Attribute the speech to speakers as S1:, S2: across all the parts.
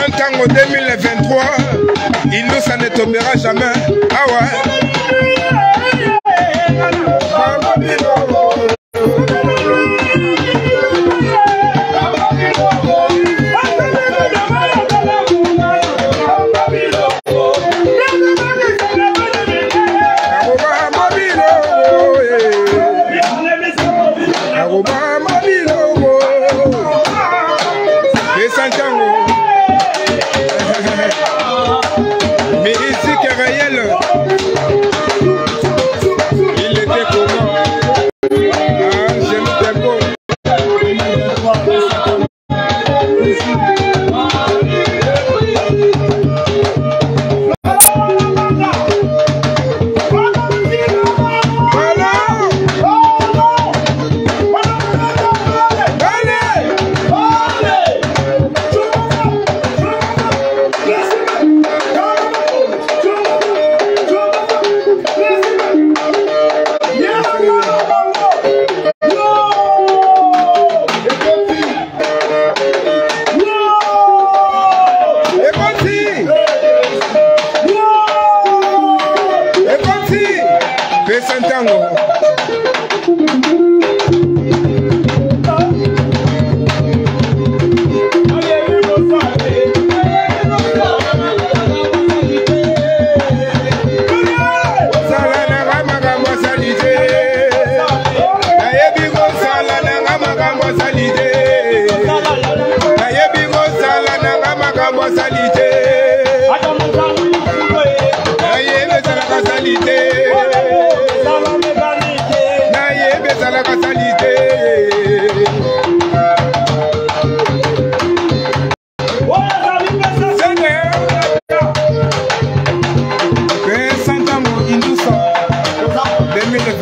S1: ans au 2023, il nous ça ne tombera jamais. Ah ouais.
S2: Thank you.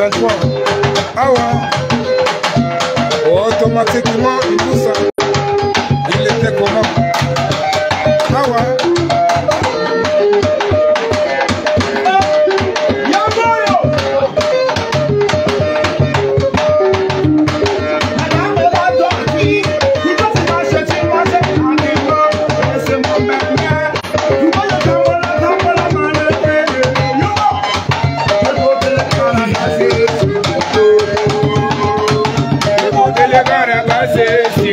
S2: laboratoire awa oh, automatiquement ikusa il était comment Jesus.